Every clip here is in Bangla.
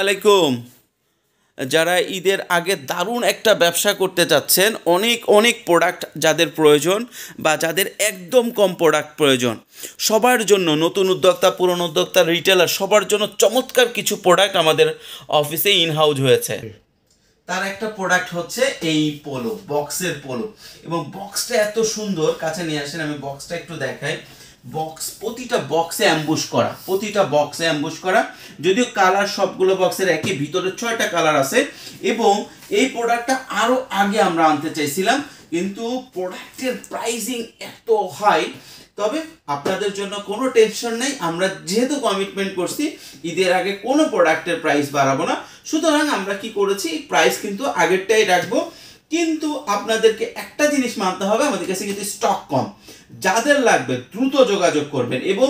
আলাইকুম। যারা ঈদের আগে দারুণ একটা ব্যবসা করতে চাচ্ছেন, অনেক অনেক প্রোডাক্ট যাদের প্রয়োজন বা যাদের একদম কম প্রোডাক্ট প্রয়োজন, সবার জন্য নতুন উদ্যোক্তা, পুরনো উদ্যোক্তা রিটেলার সবার জন্য চমৎকার কিছু প্রোডাক্ট আমাদের অফিসে ইন হাউস হয়েছে। তার একটা প্রোডাক্ট হচ্ছে এই পোলো বক্সের পোলো এবং বক্সটা এত সুন্দর, কাছে নিয়ে আসেন, আমি বক্সটা একটু দেখাই। বক্স প্রতিটা বক্সে অ্যাম্বুশ করা, প্রতিটা বক্সে অ্যাম্বুশ করা। যদিও কালার সবগুলো বক্সের একই, ভিতরে ছয়টা কালার আছে। এবং এই প্রোডাক্টটা আরও আগে আমরা আনতে চাইছিলাম, কিন্তু প্রোডাক্টের প্রাইসিং এত হাই তবে আপনাদের জন্য কোনো টেনশন নেই, আমরা যেহেতু কমিটমেন্ট করছি, ঈদের আগে কোনো প্রোডাক্টের প্রাইস বাড়াবো না। সুতরাং আমরা কি করেছি প্রাইস কিন্তু আগেরটাই রাখব। কিন্তু আপনাদেরকে একটা জিনিস মানতে হবে, আমাদের কাছে কিন্তু স্টক কম। যাদের লাগবে দ্রুত যোগাযোগ করবেন এবং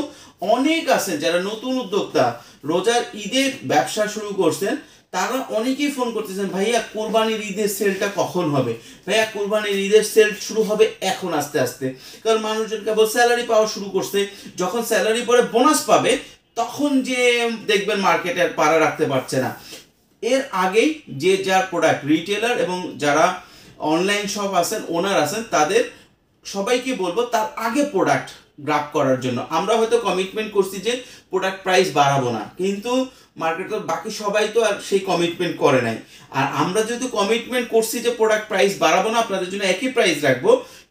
অনেক আছেন, যারা নতুন উদ্যোক্তা, রোজার ঈদের ব্যবসা শুরু করছেন, তারা অনেকেই ফোন করতেছেন, ভাইয়া, কোরবানির ঈদের সেলটা কখন হবে? ভাইয়া, কোরবানির ঈদের সেল শুরু হবে এখন আস্তে আস্তে। কারণ মানুষজন কেবল স্যালারি পাওয়া শুরু করছে, যখন স্যালারি পরে বোনাস পাবে, তখন যে দেখবেন মার্কেটে পাড়া রাখতে পারছে না। এর আগেই যে যার প্রোডাক্ট রিটেলার এবং যারা অনলাইন শপ আছেন ওনার আছেন, তাদের সবাইকে বলব তার আগে প্রোডাক্ট গ্রাফ করার জন্য। আমরা হয়তো কমিটমেন্ট করছি যে প্রোডাক্ট প্রাইস বাড়াবো না, কিন্তু মার্কেটে বাকি সবাই তো আর সেই কমিটমেন্ট করে নাই। আর আমরা যেহেতু কমিটমেন্ট করছি যে প্রোডাক্ট প্রাইস বাড়াবো না, আপনাদের জন্য একই প্রাইস রাখব,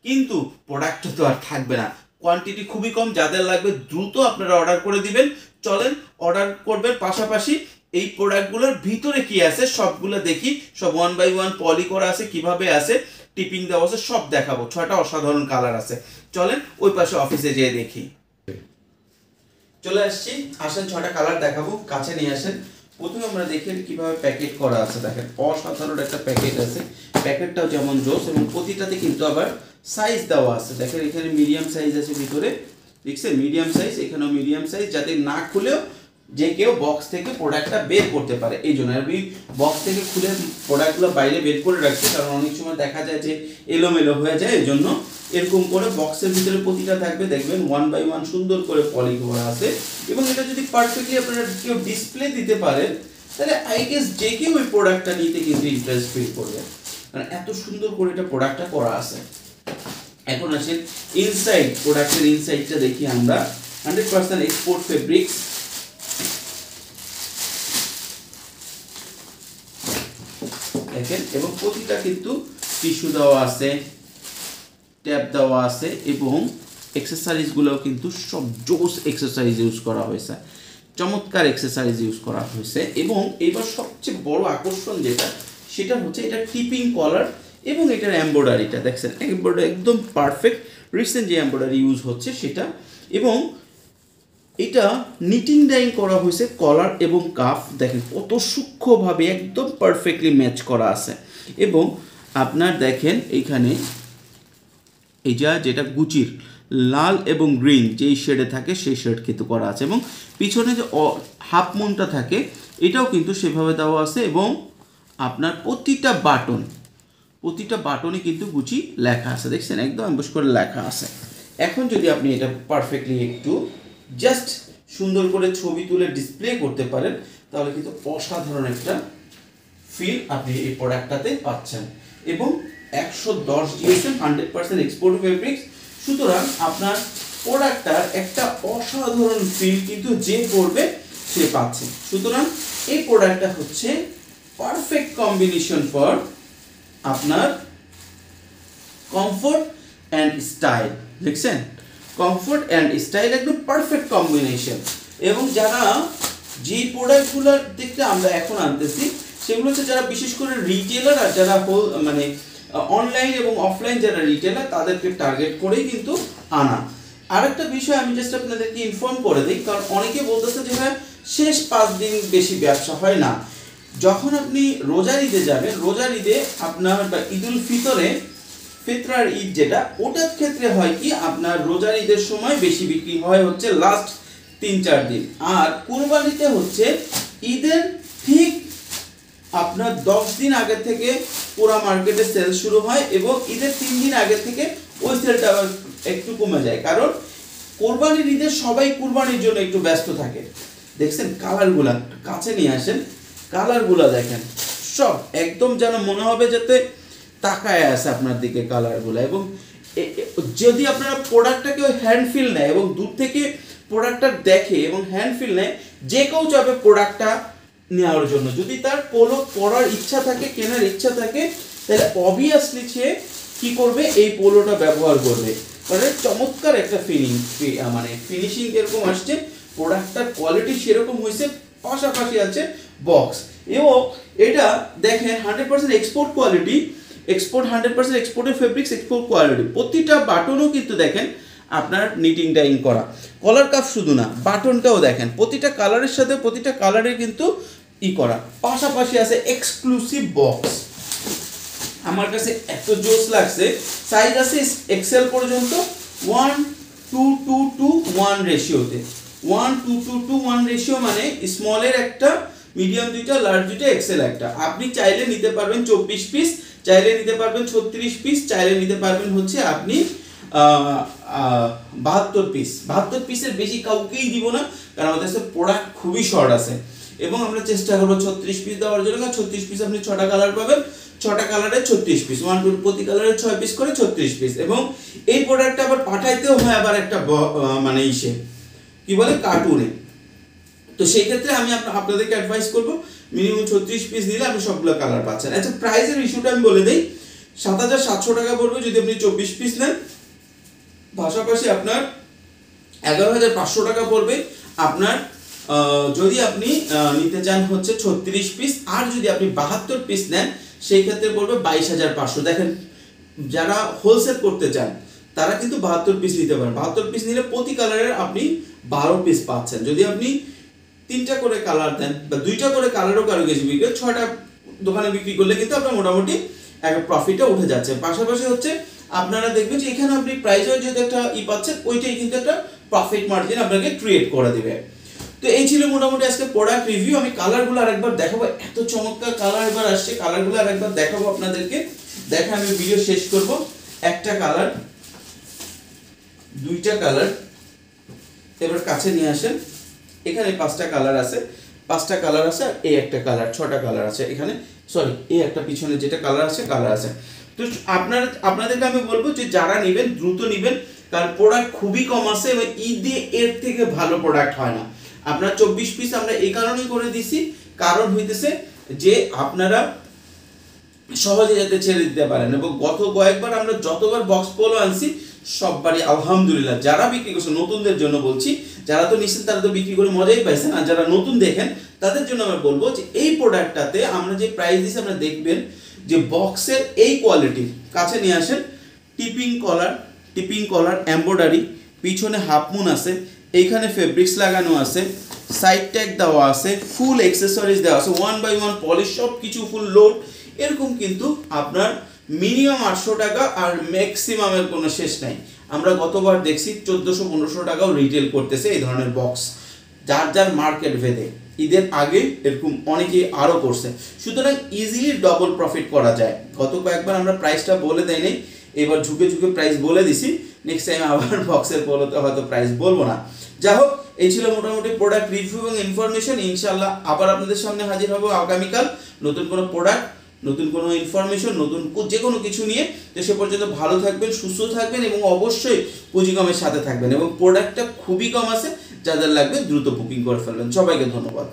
কিন্তু প্রোডাক্টটা তো আর থাকবে না। কোয়ান্টিটি খুবই কম, যাদের লাগবে দ্রুত আপনারা অর্ডার করে দিবেন। চলেন অর্ডার করবেন, পাশাপাশি এই প্রোডাক্টগুলোর ভিতরে কি আছে সবগুলো দেখি, সব ওয়ান বাই ওয়ান পলি করা আছে, কীভাবে আছে টিপিং দেওয়া আছে, সব দেখাবো। ছয়টা অসাধারণ কালার আছে। চলেন ওই পাশে অফিসে যেয়ে দেখি। চলে আসছি, আসেন ছয়টা কালার দেখাবো, কাছে নিয়ে আসেন। প্রথমে আমরা দেখি কীভাবে প্যাকেট করা আছে, দেখেন, অসাধারণ একটা প্যাকেট আছে। প্যাকেটটাও যেমন জোস এবং প্রতিটাতে কিন্তু আবার সাইজ দেওয়া আছে। দেখেন, এখানে মিডিয়াম সাইজ আছে ভিতরে। দেখছেন? মিডিয়াম সাইজ এখানেও মিডিয়াম সাইজ যাতে না খুলেও যে কেউ বক্স থেকে প্রোডাক্টটা বের করতে পারে। এই জন্য আমি বক্স থেকে খুলে প্রোডাক্টগুলো বাইরে বের করে রাখছি, কারণ অনেক সময় দেখা যায় যে এলোমেলো হয়ে যায়, এই জন্য এরকম করে বক্সের ভিতরে প্রতিটা থাকবে, দেখবেন ওয়ান বাই ওয়ান সুন্দর করে পলি করা আছে। এবং এটা যদি পারফেক্টলি আপনারা কেউ ডিসপ্লে দিতে পারেন তাহলে আই গেস যে কেউ ওই প্রোডাক্টটা নিতে কিন্তু ইন্টারেস্ট ফিল করবে। কারণ এত সুন্দর করে এটা প্রোডাক্টটা করা আছে। এখন আসেন ইনসাইড প্রোডাক্টের ইনসাইডটা দেখি আমরা। হান্ড্রেড পার্সেন্ট এক্সপোর্ট ফেব্রিক্স দেখেন, এবং প্রতিটা কিন্তু টিস্যু দেওয়া আছে ট্যাপ দেওয়া আছে, এবং এক্সেসারিজগুলোও কিন্তু সব জোস এক্সেসারিজ ইউজ করা হয়েছে, চমৎকার এক্সেসারিজ ইউজ করা হয়েছে, এবং এবার সবচেয়ে বড় আকর্ষণ যেটা, সেটা হচ্ছে এটা টিপিং কলার এবং এটার এম্ব্রয়ডারিটা দেখছেন এম্ব্রয়ডারি একদম পারফেক্ট রিসেন্ট যে এম্ব্রয়ডারি ইউজ হচ্ছে সেটা, এবং এটা নিটিং ডাইং করা হয়েছে কলার এবং কাফ দেখেন কত সূক্ষ্মভাবে একদম পারফেক্টলি ম্যাচ করা আছে। এবং আপনার দেখেন এইখানে এই যা যেটা গুচির, লাল এবং গ্রিন যেই শেডে থাকে সেই শেড কিন্তু করা আছে। এবং পিছনে যে হাফ মুনটা থাকে, এটাও কিন্তু সেভাবে দেওয়া আছে এবং আপনার প্রতিটা বাটন প্রতিটা বাটনে কিন্তু গুচি লেখা আছে। দেখছেন? একদম অ্যাম্বুশ করে লেখা আছে। এখন যদি আপনি এটা পারফেক্টলি একটু জাস্ট সুন্দর করে ছবি তুলে ডিসপ্লে করতে পারেন, তাহলে কিন্তু অসাধারণ একটা ফিল আপনি এই প্রোডাক্টটাতে পাচ্ছেন। এবং একশো দশ GSM hundred percent export fabrics সুতরাং আপনার প্রোডাক্টটার একটা অসাধারণ ফিল কিন্তু যে করবে, সে পাচ্ছে। সুতরাং এই প্রোডাক্টটা হচ্ছে পারফেক্ট কম্বিনেশন ফর আপনার কমফোর্ট অ্যান্ড স্টাইল দেখছেন? কমফোর্ট অ্যান্ড স্টাইল একদম পারফেক্ট কম্বিনেশন এবং যারা যে প্রোডাক্টগুলোর দিকটা আমরা এখন আনতেছি সেগুলো হচ্ছে যারা বিশেষ করে রিটেলার আর যারা হোল মানে অনলাইন এবং অফলাইন যারা রিটেলার তাদেরকে টার্গেট করেই কিন্তু আনা। আরেকটা বিষয় আমি জাস্ট আপনাদেরকে ইনফর্ম করে দিই, কারণ অনেকে বলতেছে যে হ্যাঁ শেষ পাঁচ দিন বেশি ব্যবসা হয় না। যখন আপনি রোজার ঈদে যাবেন, রোজার ঈদে আপনার বা ঈদুল ফিতরে ফিতরার ঈদ যেটা, ওটার ক্ষেত্রে হয় কি, আপনার রোজার ঈদের সময় বেশি বিক্রি হয় হচ্ছে লাস্ট তিন, চার দিন। আর কুরবানিতে হচ্ছে ঈদের ঠিক আপনার দশ দিন আগে থেকে পুরো মার্কেটে সেল শুরু হয় এবং ঈদের তিন দিন আগে থেকে ওই সেলটা একটু কমে যায়। কারণ কোরবানির ঈদের সবাই কুরবানির জন্য একটু ব্যস্ত থাকে। দেখছেন কালারগুলা, কাছে নিয়ে আসেন, কালারগুলো দেখেন। সব একদম যেন মনে হবে যাতে তাকায় আছে আপনার দিকে কালারগুলো এবং যদি আপনারা প্রোডাক্টটাকে হ্যান্ড ফিল নেয় এবং দূর থেকে প্রোডাক্টটা দেখে এবং হ্যান্ড ফিল নেয়, যে কেউ যাবে প্রোডাক্টটা নেওয়ার জন্য। যদি তার পোলো পরার ইচ্ছা থাকে, কেনার ইচ্ছা থাকে, তাহলে অবভিয়াসলি সে কী করবে? এই পোলোটা ব্যবহার করবে। মানে চমৎকার একটা ফিনিং মানে ফিনিশিং এরকম আসছে প্রোডাক্টটার কোয়ালিটি সেরকম হয়েছে, পাশাপাশি আছে বক্স এবং এটা দেখেন hundred percent export quality export hundred percent এক্সপোর্টের ফেব্রিক্স এক্সপোর্ট কোয়ালিটি প্রতিটা বাটনও কিন্তু দেখেন আপনার নিটিং টাইং করা। কলার কাপ শুধু না বাটনটাও দেখেন। প্রতিটা কালারের সাথে প্রতিটা কালারে কিন্তু ই করা। পাশাপাশি আছে এক্সক্লুসিভ বক্স আমার কাছে এত জোস লাগছে। সাইজ আছে এক্সেল পর্যন্ত one two two two one রেশিওতে one two two two one ratio মানে স্মলের একটা মিডিয়াম দুইটা লার্জ দুইটা এক্সেল একটা। আপনি চাইলে নিতে পারবেন চব্বিশ পিস চাইলে নিতে পারবেন ছত্রিশ পিস চাইলে নিতে পারবেন হচ্ছে আপনি বাহাত্তর পিস বাহাত্তর পিসের বেশি কাউকেই দিব না, কারণ আমাদের কাছে প্রোডাক্ট খুবই শর্ট আছে। এবং আমরা চেষ্টা করব ছত্রিশ পিস দেওয়ার জন্য ছত্রিশ পিস আপনি ছটা কালার পাবেন। ছটা কালারে ছত্রিশ পিস ওয়ান টু প্রতি কালারে ছয় পিস করে ছত্রিশ পিস এবং এই প্রোডাক্টটা আবার পাঠাইতেও হয় আবার একটা মানে ইসে। কি বলে? কার্টুনে তো সেই ক্ষেত্রে আমি আপনাদেরকে অ্যাডভাইস করব মিনিমাম ছত্রিশ পিস নিলে আপনি সবগুলো কালার পাচ্ছেন। আচ্ছা প্রাইসের ইস্যুটা আমি বলে দিই, সাত হাজার সাতশো টাকা পড়বে যদি আপনি চব্বিশ পিস নেন। পাশাপাশি আপনার এগারো হাজার পাঁচশো টাকা পড়বে। আপনার যদি আপনি নিতে চান হচ্ছে ছত্রিশ পিস আর যদি আপনি বাহাত্তর পিস নেন, সেই ক্ষেত্রে পড়বে বাইশ হাজার পাঁচশো। দেখেন, যারা হোলসেল করতে চান, তারা কিন্তু বাহাত্তর পিস নিতে পারেন। বাহাত্তর পিস নিলে প্রতি কালারের আপনি বারো পিস পাচ্ছেন। যদি আপনি তিনটা করে কালার দেন বা দুইটা করে কালারও কারও কাছে বিক্রি ছয়টা দোকানে বিক্রি করলে কিন্তু আপনার মোটামুটি একটা প্রফিটটা উঠে যাচ্ছে। পাশাপাশি হচ্ছে আপনারা দেখবেন যে এখানে আপনি প্রাইজও যদি একটা ই পাচ্ছেন, ওইটাই কিন্তু একটা প্রফিট মার্জিন আপনাকে ক্রিয়েট করে দেবে। তো এই ছিল মোটামুটি আজকে প্রোডাক্ট রিভিউ আমি কালারগুলো আরেকবার দেখাবো। এত চমৎকার কালার এবার আসছে। কালারগুলো আরেকবার দেখাবো আপনাদেরকে। দেখা আমি ভিডিও শেষ করব। একটা কালার দুইটা কালার এবার কাছে নিয়ে আসেন। এখানে পাঁচটা কালার আছে, পাঁচটা কালার আছে আর এই একটা কালার ছটা কালার আছে এখানে। সরি এই একটা পিছনে যেটা কালার আছে কালার আছে। তো আপনার, আপনাদেরকে আমি বলব যে যারা নেবেন, দ্রুত নেবেন কারণ প্রোডাক্ট খুবই কম আছে এবং ঈদে এর থেকে ভালো প্রোডাক্ট হয় না। আপনার চব্বিশ পিস আমরা এই কারণেই করে দিছি কারণ হইতেছে যে আপনারা সহজে যাতে ছেড়ে দিতে পারেন এবং গত কয়েকবার আমরা যতবার বক্স পোলো আনছি সববারই আলহামদুলিল্লাহ। যারা বিক্রি করছে, নতুনদের জন্য বলছি, যারা তো নিশ্চিত তারা তো বিক্রি করে মজাই পাইছেন আর যারা নতুন দেখেন, তাদের জন্য আমরা বলব যে এই প্রোডাক্টটাতে আমরা যে প্রাইস দিচ্ছি আপনারা দেখবেন যে বক্সের এই কোয়ালিটি কাছে নিয়ে আসেন tipping collar tipping collar embroidery পিছনে হাফমুন আছে, এইখানে ফেব্রিক্স লাগানো আছে সাইড ট্যাগ দেওয়া আছে ফুল অ্যাক্সেসরিজ দেওয়া আছে ওয়ান বাই ওয়ান পলিশ সব কিছু ফুল লোড এরকম কিন্তু আপনার মিনিমাম আটশো টাকা আর ম্যাক্সিমামের কোনো শেষ নাই। আমরা গতবার দেখছি চোদ্দোশো পনেরোশো টাকাও রিটেল করতেছে এই ধরনের বক্স যার যার মার্কেট ভেদে। ঈদের আগে এরকম অনেকেই আরও করছে। সুতরাং ইজিলি ডবল প্রফিট করা যায়। গত কয়েকবার আমরা প্রাইসটা বলে দেয় নাই এবার ঝুঁকে ঝুঁকে প্রাইস বলে দিছি। নেক্সট টাইম আবার বক্সের বলতে হয়তো প্রাইস বলব না। যাই হোক, এই ছিল মোটামুটি প্রোডাক্ট রিভিউ এবং ইনফরমেশন ইনশাল্লাহ আবার আপনাদের সামনে হাজির হব আগামীকাল। নতুন কোনো প্রোডাক্ট নতুন কোনো ইনফরমেশন নতুন যে কোনো কিছু নিয়ে তো সে পর্যন্ত ভালো থাকবেন, সুস্থ থাকবেন এবং অবশ্যই পুঁজি কমের সাথে থাকবেন এবং প্রোডাক্টটা খুবই কম আছে যাদের লাগবে দ্রুত বুকিং করে ফেলবেন। সবাইকে ধন্যবাদ।